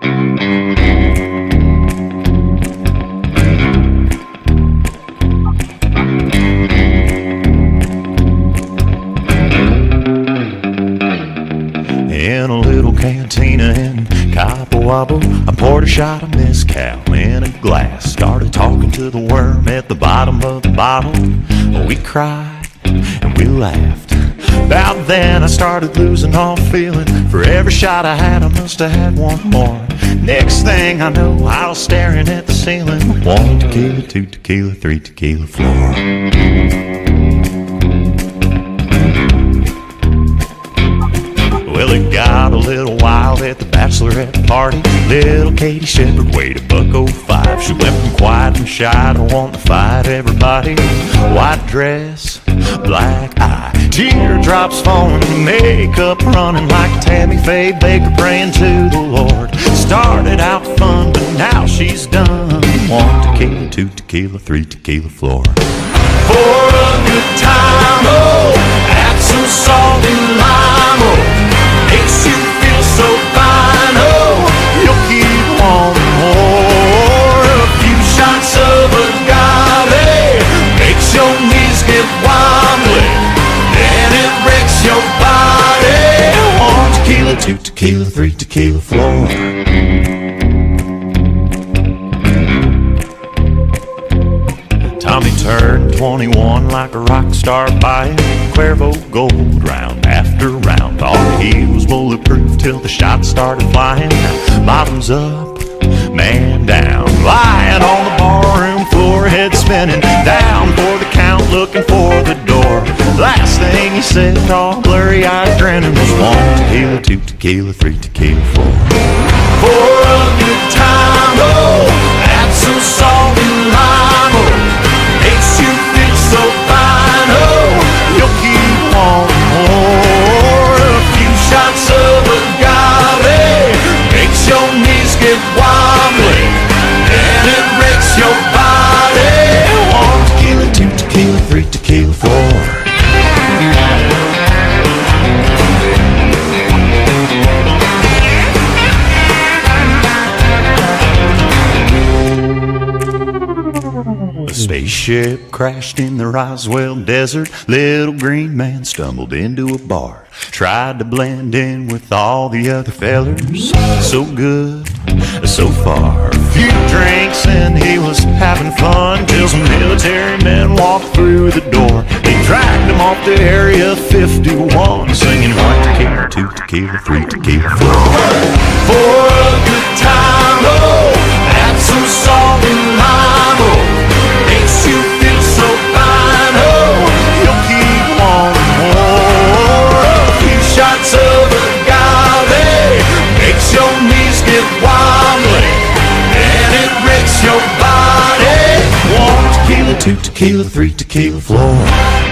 In a little cantina in Cabo I poured a shot of mezcal in a glass. Started talking to the worm at the bottom of the bottle. We cried and we laughed. About then I started losing all feeling. For every shot I had, I must have had one more. Next thing I know, I was staring at the ceiling. One tequila, two tequila, three tequila, four. Well, it got a little wild at the bachelorette party. Little Katie Shepherd weighed a buck. She went from quiet and shy to want to fight everybody. White dress, black eye, teardrops falling, makeup running like Tammy Faye Bakker praying to the Lord. Started out fun, but now she's done. One tequila, two tequila, three tequila floor. For a good time, oh, add some salt and lime, tequila, three tequila, floor Tommy turned 21 like a rock star buying Cuervo gold round after round. Thought he was bulletproof till the shots started flying. Bottoms up, man down. Lying on the barroom floor, head spinning. Down for the count, looking for the door. Last thing he said, all blurry eyed grinning, was one tequila, two tequila, three tequila, four. For a good time, oh, add some salt spaceship crashed in the Roswell desert. Little green man stumbled into a bar. Tried to blend in with all the other fellers. So good, so far. A few drinks and he was having fun. Till some military men walked through the door. They dragged him off to Area 51. Singing one tequila, two tequila, three tequila, four. Two tequila, three tequila, floor